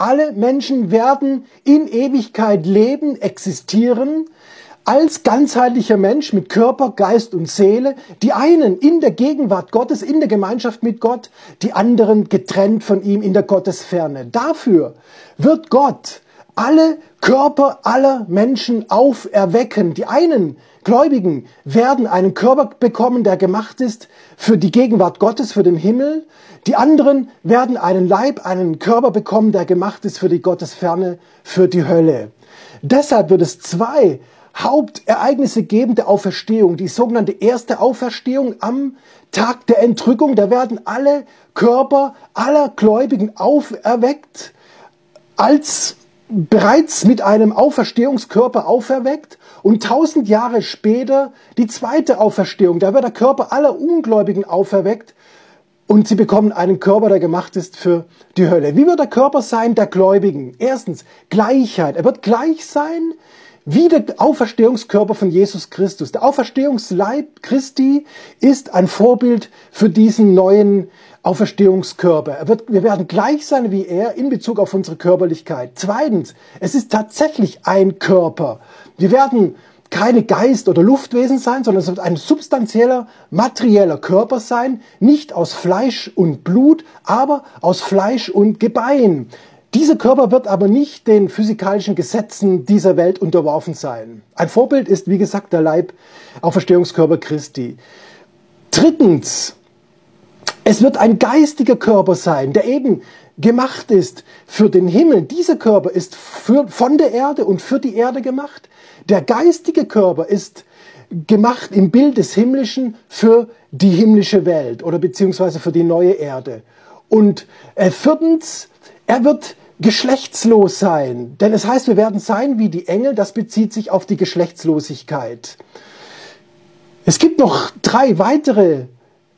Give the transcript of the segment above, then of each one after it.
Alle Menschen werden in Ewigkeit leben, existieren als ganzheitlicher Mensch mit Körper, Geist und Seele, die einen in der Gegenwart Gottes, in der Gemeinschaft mit Gott, die anderen getrennt von ihm in der Gottesferne. Dafür wird Gott alle Körper aller Menschen auferwecken. Die einen Gläubigen werden einen Körper bekommen, der gemacht ist für die Gegenwart Gottes, für den Himmel. Die anderen werden einen Leib, einen Körper bekommen, der gemacht ist für die Gottesferne, für die Hölle. Deshalb wird es zwei Hauptereignisse geben der Auferstehung, die sogenannte erste Auferstehung am Tag der Entrückung. Da werden alle Körper aller Gläubigen auferweckt, als bereits mit einem Auferstehungskörper auferweckt und tausend Jahre später die zweite Auferstehung. Da wird der Körper aller Ungläubigen auferweckt und sie bekommen einen Körper, der gemacht ist für die Hölle. Wie wird der Körper sein der Gläubigen? Erstens, Gleichheit. Er wird gleich sein wie der Auferstehungskörper von Jesus Christus. Der Auferstehungsleib Christi ist ein Vorbild für diesen neuen Auferstehungskörper. Er wird, wir werden gleich sein wie er in Bezug auf unsere Körperlichkeit. Zweitens, es ist tatsächlich ein Körper. Wir werden keine Geist- oder Luftwesen sein, sondern es wird ein substanzieller, materieller Körper sein, nicht aus Fleisch und Blut, aber aus Fleisch und Gebein. Dieser Körper wird aber nicht den physikalischen Gesetzen dieser Welt unterworfen sein. Ein Vorbild ist, wie gesagt, der Leib, Auferstehungskörper Christi. Drittens, es wird ein geistiger Körper sein, der eben gemacht ist für den Himmel. Dieser Körper ist für, von der Erde und für die Erde gemacht. Der geistige Körper ist gemacht im Bild des Himmlischen für die himmlische Welt oder beziehungsweise für die neue Erde. Und äh, viertens, er wird geschlechtslos sein. Denn es heißt, wir werden sein wie die Engel, das bezieht sich auf die Geschlechtslosigkeit. Es gibt noch drei weitere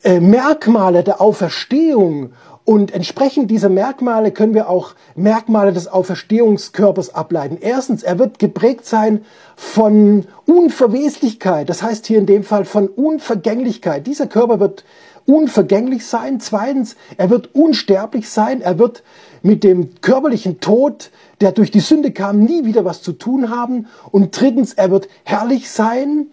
äh, Merkmale der Auferstehung und entsprechend dieser Merkmale können wir auch Merkmale des Auferstehungskörpers ableiten. Erstens, er wird geprägt sein von Unverweslichkeit, das heißt hier in dem Fall von Unvergänglichkeit. Dieser Körper wird unvergänglich sein. Zweitens, er wird unsterblich sein. Er wird mit dem körperlichen Tod, der durch die Sünde kam, nie wieder was zu tun haben. Und drittens, er wird herrlich sein,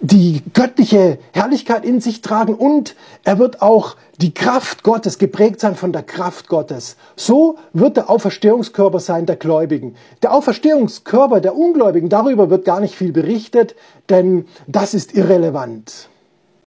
die göttliche Herrlichkeit in sich tragen und er wird auch die Kraft Gottes geprägt sein von der Kraft Gottes. So wird der Auferstehungskörper sein der Gläubigen. Der Auferstehungskörper der Ungläubigen, darüber wird gar nicht viel berichtet, denn das ist irrelevant.